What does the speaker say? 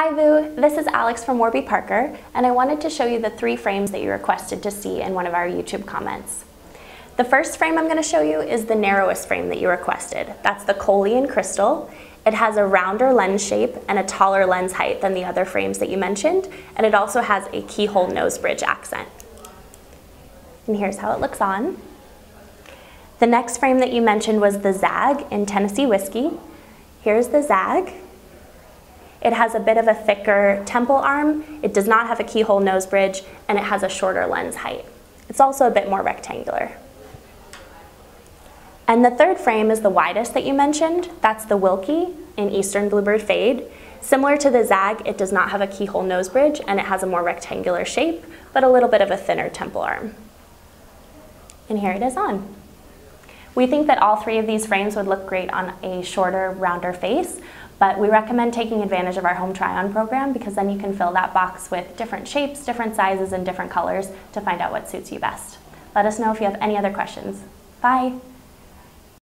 Hi Vu, this is Alex from Warby Parker, and I wanted to show you the three frames that you requested to see in one of our YouTube comments. The first frame I'm going to show you is the narrowest frame that you requested. That's the Coley in Crystal. It has a rounder lens shape and a taller lens height than the other frames that you mentioned, and it also has a keyhole nose bridge accent. And here's how it looks on. The next frame that you mentioned was the Zagg in Tennessee Whiskey. Here's the Zagg. It has a bit of a thicker temple arm, it does not have a keyhole nose bridge, and it has a shorter lens height. It's also a bit more rectangular. And the third frame is the widest that you mentioned. That's the Wilkie in Eastern Bluebird Fade. Similar to the Zagg, it does not have a keyhole nose bridge and it has a more rectangular shape, but a little bit of a thinner temple arm. And here it is on. We think that all three of these frames would look great on a shorter, rounder face, but we recommend taking advantage of our home try-on program because then you can fill that box with different shapes, different sizes, and different colors to find out what suits you best. Let us know if you have any other questions. Bye.